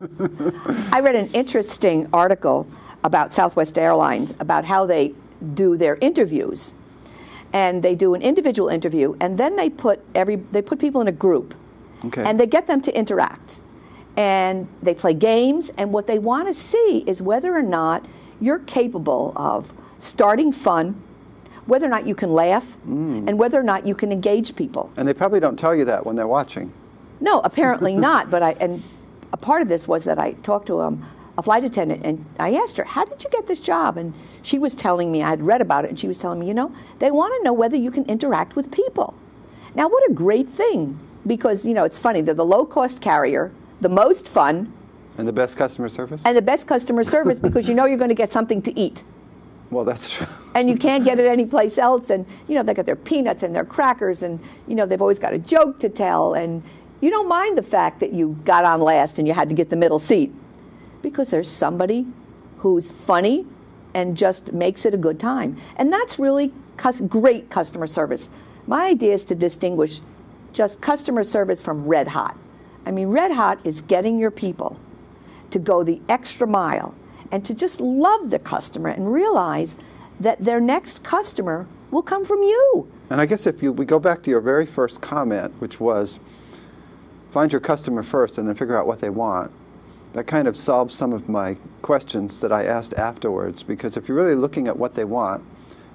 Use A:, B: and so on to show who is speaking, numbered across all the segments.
A: I read an interesting article about Southwest Airlines about how they do their interviews. And they do an individual interview and then they put every they put people in a group.
B: Okay.
A: And they get them to interact. And they play games and what they want to see is whether or not you're capable of starting fun, whether or not you can laugh, mm. and whether or not you can engage people.
B: And they probably don't tell you that when they're watching.
A: No, apparently not. But I and a part of this was that I talked to um, a flight attendant and I asked her, "How did you get this job?" And she was telling me I had read about it, and she was telling me, you know, they want to know whether you can interact with people. Now, what a great thing! Because you know, it's funny. They're the low-cost carrier, the most fun,
B: And the best customer service?
A: and the best customer service because you know you're going to get something to eat.
B: well, that's true.
A: and you can't get it anyplace else. And you know they got their peanuts and their crackers, and you know they've always got a joke to tell, and you don't mind the fact that you got on last and you had to get the middle seat, because there's somebody who's funny and just makes it a good time, and that's really great customer service. My idea is to distinguish just customer service from red hot. I mean, red hot is getting your people to go the extra mile and to just love the customer and realize that their next customer will come from you.
B: And I guess if you we go back to your very first comment, which was find your customer first and then figure out what they want, that kind of solves some of my questions that I asked afterwards. Because if you're really looking at what they want,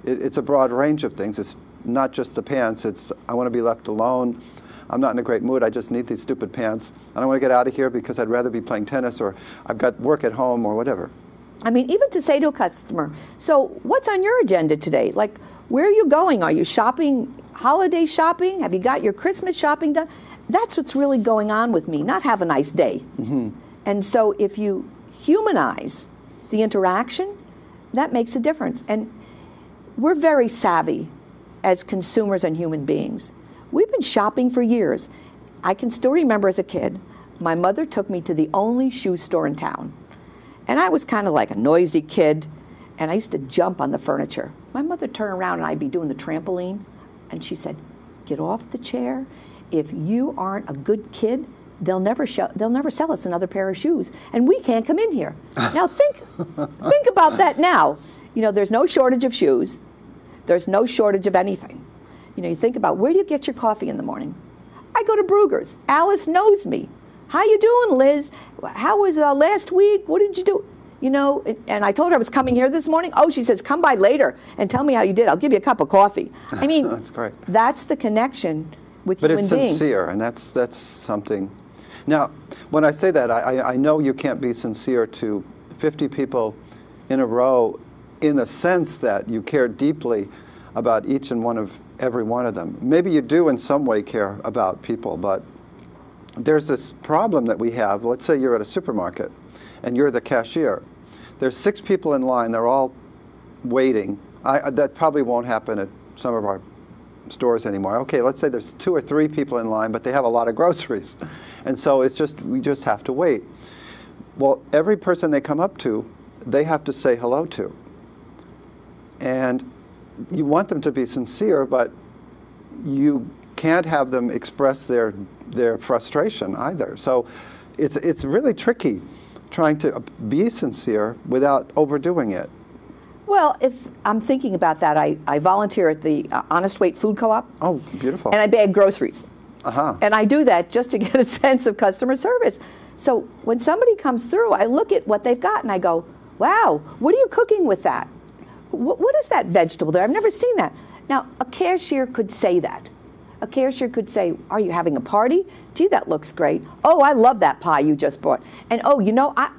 B: it, it's a broad range of things. It's not just the pants. It's I want to be left alone. I'm not in a great mood. I just need these stupid pants. I don't want to get out of here because I'd rather be playing tennis or I've got work at home or whatever.
A: I mean, even to say to a customer, so what's on your agenda today? Like, where are you going? Are you shopping, holiday shopping? Have you got your Christmas shopping done? That's what's really going on with me, not have a nice day. Mm-hmm. And so if you humanize the interaction, that makes a difference. And we're very savvy as consumers and human beings. We've been shopping for years. I can still remember as a kid, my mother took me to the only shoe store in town. And I was kind of like a noisy kid, and I used to jump on the furniture. My mother turned around and I'd be doing the trampoline, and she said, "Get off the chair. If you aren't a good kid, they'll never show, they'll never sell us another pair of shoes, and we can't come in here." now think think about that now. You know, there's no shortage of shoes. There's no shortage of anything. You know, you think about where do you get your coffee in the morning? I go to Bruegger's. Alice knows me. How you doing, Lis? How was uh, last week? What did you do? You know, and- I told her I was coming here this morning. Oh, she says, come by later and tell me how you did. I'll give you a cup of coffee. I mean,
B: That's great.
A: That's the connection with
B: But
A: human
B: it's
A: beings.
B: sincere, and that's that's something. Now, when I say that, I, I- I know you can't be sincere to 50 people in a row, in the sense that you care deeply about each and one of every one of them. Maybe you do in some way care about people, but there's this problem that we have. Let's say you're at a supermarket, and you're the cashier. There's six people in line. They're all waiting. I, that probably won't happen at some of our stores anymore. Okay, let's say there's two or three people in line, but they have a lot of groceries. And so it's just, we just have to wait. Well, every person they come up to, they have to say hello to. And you want them to be sincere, but you can't have them express their, their frustration either. So it's, it's really tricky trying to be sincere without overdoing it.
A: Well, if I'm thinking about that, I, I volunteer at the uh, Honest Weight Food Co-op.
B: Oh, beautiful.
A: And I bag groceries.
B: Uh-huh.
A: And I do that just to get a sense of customer service. So when somebody comes through, I look at what they've got and I go, wow, what are you cooking with that? What, what is that vegetable there? I've never seen that. Now, a cashier could say that. A cashier could say, Are you having a party? Gee, that looks great. Oh, I love that pie you just brought. And oh, you know, I,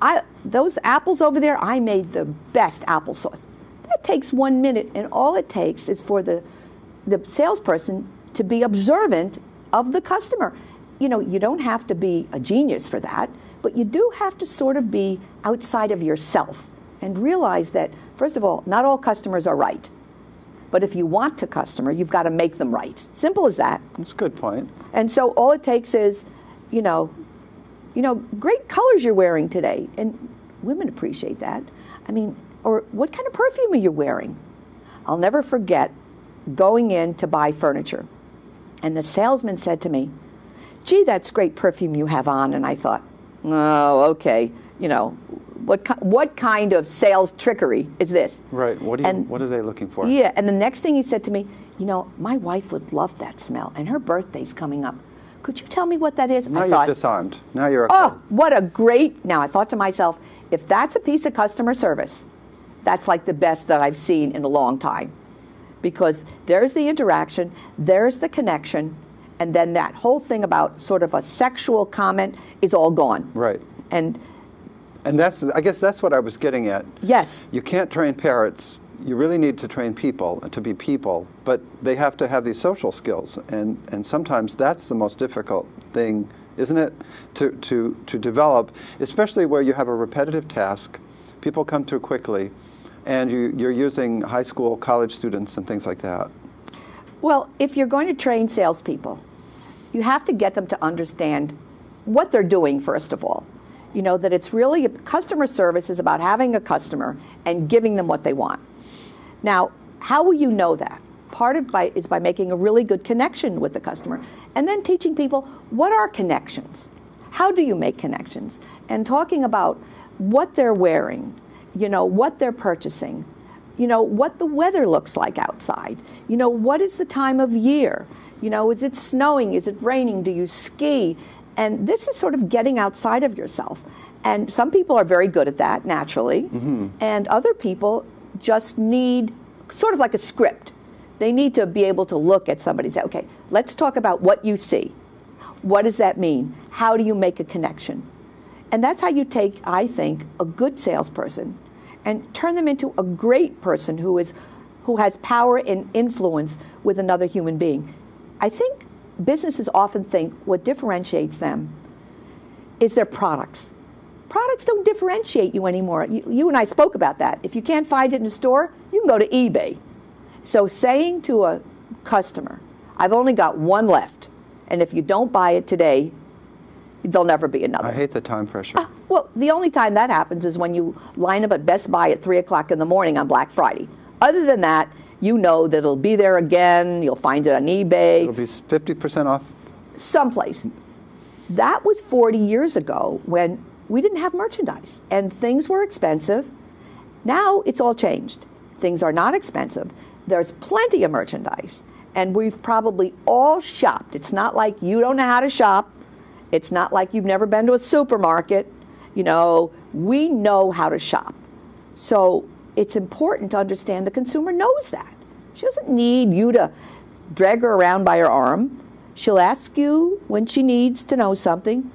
A: I, those apples over there, I made the best applesauce. That takes one minute, and all it takes is for the, the salesperson to be observant of the customer. You know, you don't have to be a genius for that, but you do have to sort of be outside of yourself and realize that, first of all, not all customers are right. But if you want to customer, you've got to make them right. Simple as that.
B: That's a good point.
A: And so all it takes is, you know, you know, great colors you're wearing today, and women appreciate that. I mean, or what kind of perfume are you wearing? I'll never forget going in to buy furniture, and the salesman said to me, "Gee, that's great perfume you have on." And I thought, oh, okay, you know, what, what kind of sales trickery is this?
B: Right. What, do you,
A: And-
B: what are they looking for?
A: Yeah, and the next thing he said to me, you know, my wife would love that smell, and her birthday's coming up. Could you tell me what that is?
B: Now
A: I
B: you're
A: thought,
B: disarmed. Now you're okay.
A: oh, what a great. Now I thought to myself, if that's a piece of customer service, that's like the best that I've seen in a long time. Because there's the interaction, there's the connection, and then that whole thing about sort of a sexual comment is all gone.
B: Right.
A: And
B: And that's, I guess that's what I was getting at.
A: yes,
B: You can't train parrots. You really need to train people uh, to be people, but they have to have these social skills. And, and sometimes that's the most difficult thing, isn't it? To, to, to develop, especially where you have a repetitive task, people come through quickly, and you, you're using high school, college students, and things like that.
A: Well, if you're going to train salespeople, you have to get them to understand what they're doing, first of all. You know, that it's really customer service is about having a customer and giving them what they want. Now, how will you know that? Part of by is by making a really good connection with the customer and then teaching people what are connections? How do you make connections? And talking about what they're wearing, you know, what they're purchasing, you know, what the weather looks like outside. You know, what is the time of year? You know, is it snowing? Is it raining? Do you ski? And this is sort of getting outside of yourself. And some people are very good at that naturally, mm-hmm. and other people just need sort of like a script. They need to be able to look at somebody and say, okay, let's talk about what you see. What does that mean? How do you make a connection? And that's how you take, I think, a good salesperson and turn them into a great person who is who has power and influence with another human being. I think businesses often think what differentiates them is their products. Products don't differentiate you anymore. You, you and I spoke about that. If you can't find it in a store, you can go to eBay. So saying to a customer, I've only got one left, and if you don't buy it today, there'll never be another.
B: I hate the time pressure.
A: Ah, well, the only time that happens is when you line up at Best Buy at 3 o'clock in the morning on Black Friday. Other than that, you know that it'll be there again. You'll find it on eBay,
B: It'll be 50% off.
A: someplace. That was 40 years ago when we didn't have merchandise and things were expensive. Now it's all changed. Things are not expensive. There's plenty of merchandise. And we've probably all shopped. It's not like you don't know how to shop. It's not like you've never been to a supermarket. You know, we know how to shop. So it's important to understand the consumer knows that. She doesn't need you to drag her around by her arm. She'll ask you when she needs to know something.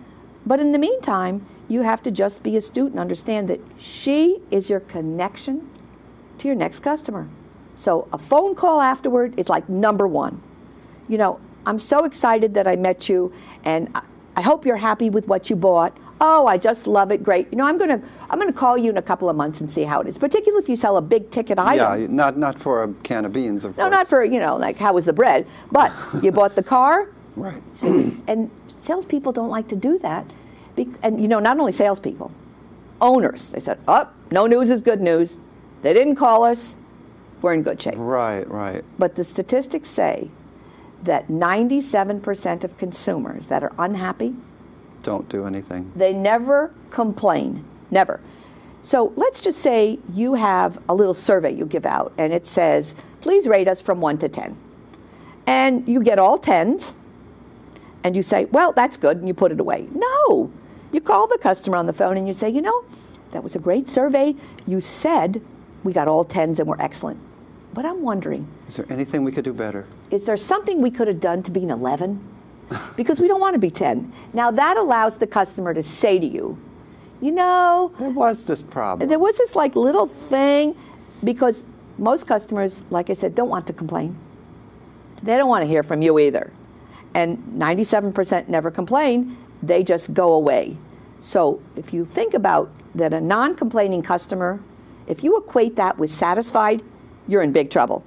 A: But in the meantime, you have to just be astute and understand that she is your connection to your next customer. So a phone call afterward is like number one. You know, I'm so excited that I met you, and I- hope you're happy with what you bought. Oh, I just love it. Great. You know, I'm gonna I'm gonna call you in a couple of months and see how it is. Particularly if you sell a big ticket item.
B: Yeah, not, not for a can of beans, of course.
A: No,
B: course.
A: not for you know, like how was the bread, but you bought the car.
B: Right.
A: So, and salespeople don't like to do that. And you know, not only salespeople, owners. They said, "Oh, no news is good news. They didn't call us. We're in good shape."
B: Right, right.
A: But the statistics say that 97% of consumers that are unhappy,
B: Don't do anything.
A: they never complain. Never. So let's just say you have a little survey you give out and it says, please rate us from 1 to 10. And you get all 10s and you say, well, that's good, and you put it away. No. You call the customer on the phone and you say, you know, that was a great survey. You said we got all 10s and we're excellent. But I'm wondering,
B: Is there anything we could do better?
A: is there something we could have done to be an 11? Because we don't want to be 10. Now that allows the customer to say to you, you know,
B: There was this problem.
A: there was this like little thing because most customers, like I said, don't want to complain. They don't want to hear from you either. And 97% never complain, they just go away. So if you think about that a non complaining customer, if you equate that with satisfied, you're in big trouble.